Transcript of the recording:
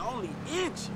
only inches.